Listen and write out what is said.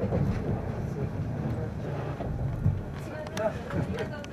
ありがといます。